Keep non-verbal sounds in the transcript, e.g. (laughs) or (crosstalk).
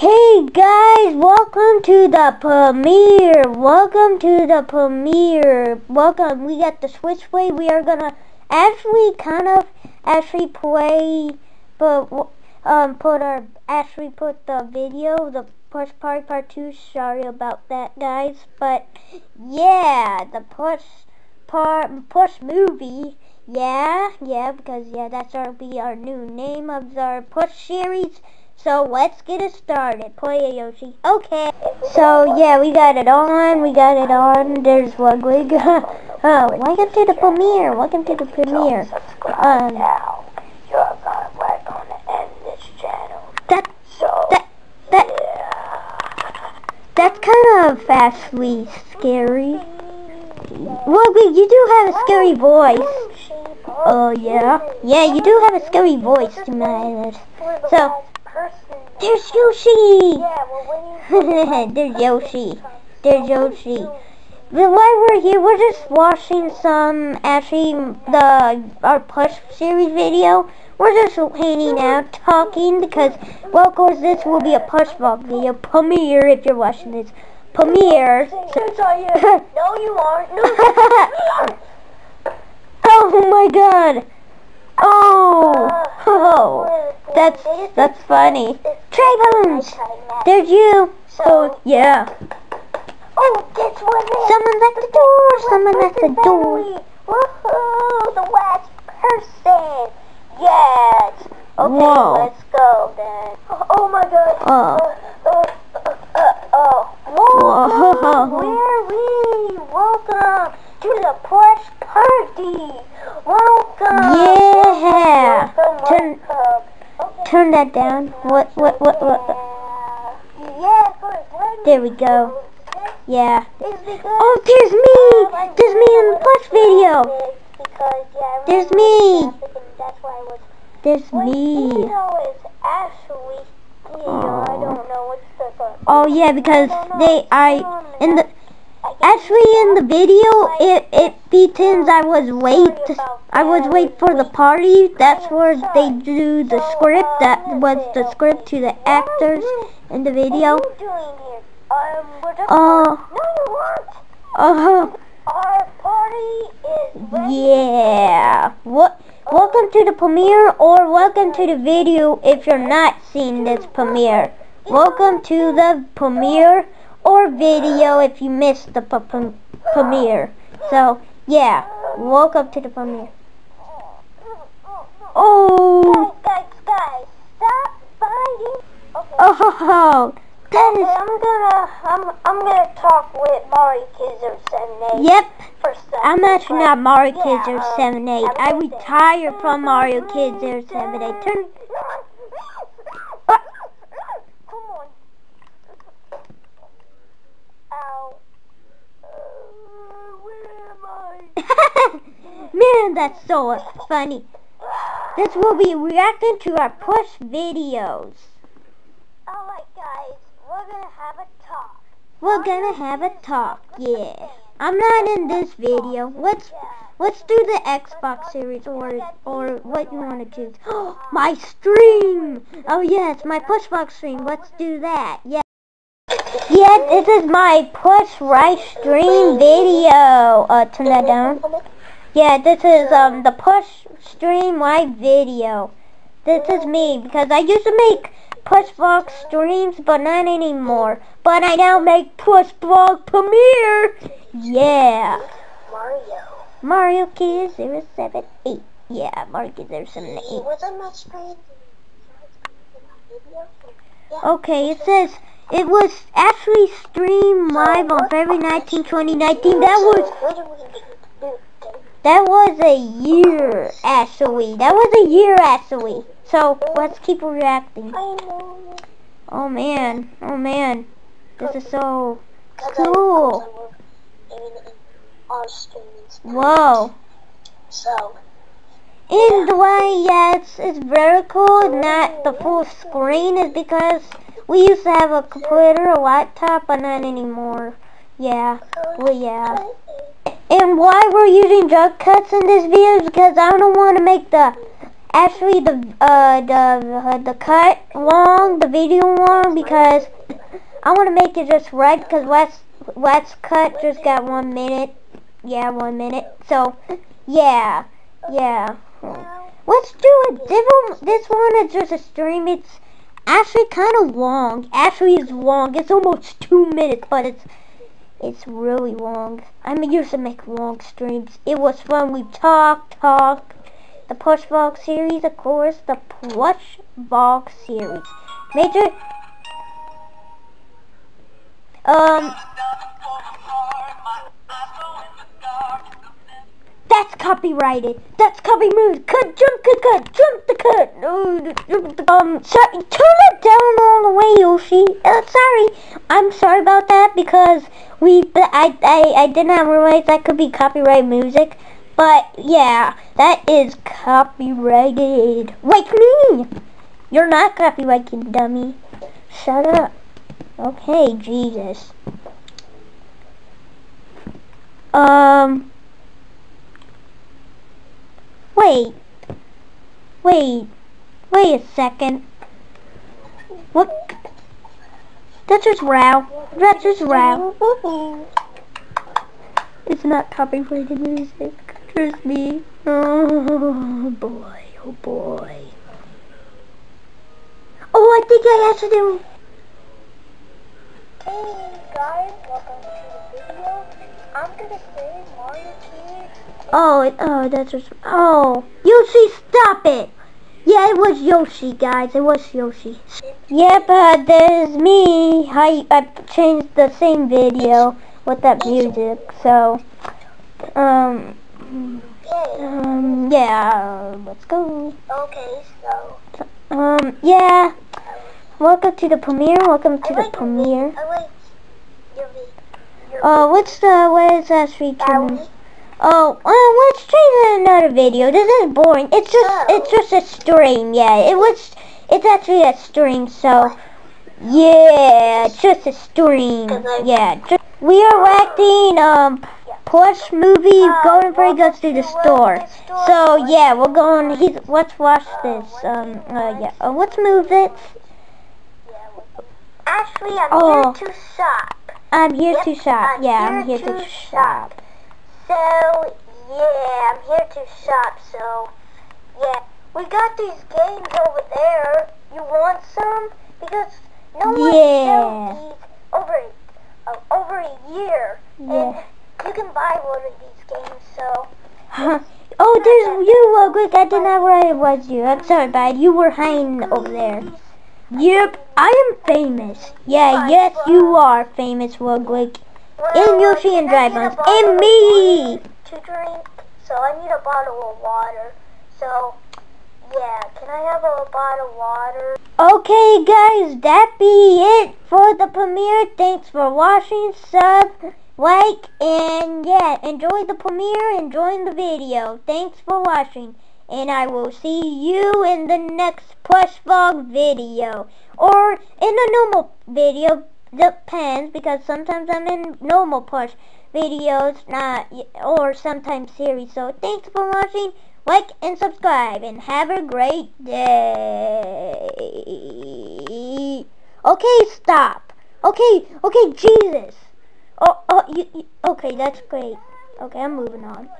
Hey guys, welcome to the premiere. Welcome to the premiere. Welcome. We got the Switchblade. We are gonna actually kind of actually play, but um put our actually put the video the push party part two. Sorry about that, guys. But yeah, the push part push movie. Yeah, yeah, because yeah, that's our be our new name of our push series. So let's get it started. Play Yoshi. Okay. So yeah, we got it on. We got it on. There's Wugwig. (laughs) oh, welcome to the premiere. Welcome to the premiere. Um. That that that that's kind of actually scary. Wugwig, you do have a scary voice. Oh yeah, yeah, you do have a scary voice, to my honest. So there's Yoshi. Yeah, (laughs) There's Yoshi. There's Yoshi. But while we're here, we're just watching some, actually, the, our push series video. We're just hanging out, talking, because, well, of course, this will be a push vlog video. Premiere, if you're watching this. Premiere. Yes, I. (laughs) No, you aren't. No. (laughs) oh my god. Oh. Uh, oh. That's, that's funny. Dry Bones. There's you. Oh, yeah. Oh, guess what? Someone's at the door. Someone at the door. Woohoo! The last person. Yes. Okay, Whoa. let's go then. Oh, oh my God. Uh, oh. Uh, uh, uh, oh. Whoa. Where are we? Welcome to the push party. Welcome. Yeah. Welcome, Turn- welcome. Okay. Turn that down. What, what, what, what? Yeah, first, let me There we go. Yeah. Oh, there's me. There's me in the push video. Because, yeah, I There's me. like traffic and That's why I was. There's me. video is actually. You know, I don't know what's the. the Oh yeah, because I don't know. they, I, in the, actually in the video, it, it pretends I was late. I was late for the party. That's where they do the script. That was the script to the actors in the video. you doing here? Um, we're just. No, you weren't. Our party is. ready. Yeah. What? Welcome to the premiere or welcome to the video if you're not seeing this premiere. Welcome to the premiere or video if you missed the p- p- premiere. So, yeah. Welcome to the premiere. Oh. Guys, guys, guys, stop fighting. Okay. Oh. That Okay, is. I'm gonna, I'm, I'm gonna talk with Mari Kids or 7 Yep. I'm actually not Mario Kids or um, 7 8. have a I retired from Mario Kid 078. Turn. Come on. Ow. Uh, where am I? Man, that's so funny. This will be reacting to our push videos. Alright guys, we're gonna have a talk. We're gonna have a talk, yeah. I'm not in this video. Let's let's do the Xbox series or or what you want to choose. (gasps) my stream. Oh yes, my pushbox stream. Let's do that. Yeah. Yeah, this is my push right stream video. Uh, turn that down. Yeah, this is um the push stream live video. This is me because I used to make push vlog streams, but not anymore. But I now make push vlog premiere. Yeah, Mario. Mario Kid 078. Yeah, Mario Kid 078. Was on my screen? Video? Okay, it says it was actually streamed live on February 19, 2019. That was that was a year actually. That was a year actually. So let's keep reacting. Oh man, oh man, this is so Cool. I, cause I work in whoa. So, And the way, it's, it's very cool, not the full screen, is because we used to have a computer, a laptop, but not anymore. Yeah, well, yeah. And why we're using jump cuts in this video is because I don't want to make the actually the uh the uh, the cut long, the video long because I want to make it just right because let's let's cut just got one minute. Yeah, one minute. So yeah, yeah. Let's do it. This this one is just a stream. It's actually kind of long. Actually, it's long. It's almost two minutes, but it's it's really long. I'm used to make long streams. It was fun. We talked, talked. The Plush Vlog series, of course. The Plush Vlog series. Major... Um... That's copyrighted. That's copyrighted. Cut, jump, cut, cut, jump the cut. Um, sorry, turn it down all the way, Yoshi. Uh, sorry. I'm sorry about that because we, I, I, I did not realize that could be copyright music. But, yeah, that is copyrighted. Like me. You're not copyrighted, dummy. Shut up. Okay, Jesus. Um... Wait. Wait. Wait a second. What? That's just row. That's just row. It's not copyrighted music. Trust me. Oh boy. Oh boy. Oh, I think I have to do. Hey guys, welcome to the video. I'm gonna say Mario Kart Oh, oh, that's just, oh. Yoshi, stop it. Yeah, it was Yoshi, guys. It was Yoshi. Yeah, but there's me. I, I changed the same video with that music, so, um, um, yeah, let's go. Okay, so. Um, yeah. Welcome to the premiere. Welcome to the premiere. I like your, your Uh, what's the, what is that street? Oh, uh, let's try another video. This is boring. It's just, Oh. it's just a stream. Yeah, it was, it's actually a stream. So, yeah, it's just a stream. Yeah, just, we are acting um plush movie. Uh, Golden Freddy goes to the uh, store. So yeah, we're going. He's. Let's watch this. Um. Uh, yeah. Uh, let's move it. Actually, I'm Oh. here to shop. I'm here Yep, to shop. I'm Yeah, I'm here here to to shop. So, yeah, I'm here to shop, so, yeah. We got these games over there. You want some? Because no one Yeah. showed these over, uh, over a year. Yeah. And you can buy one of these games, so. oh, there's you, uh, Quick. I did not realize it was you. I'm sorry, bud. You were hiding over there. Yep, I am famous. Yeah, yes, you are famous, Wugwick. And Yoshi and Dry Bones. And me. To drink, so I need a bottle of water. So, yeah, can I have a bottle of water? Okay, guys, that be it for the premiere. Thanks for watching. Sub, like, and yeah, enjoy the premiere. Enjoy the video. Thanks for watching. And I will see you in the next Plush Vlog video. Or in a normal video. Depends, because sometimes I'm in normal Plush videos, not, or sometimes series. So thanks for watching. Like and subscribe and have a great day. Okay, stop. Okay, okay, Jesus. Oh, oh, you, you, okay, that's great. Okay, I'm moving on.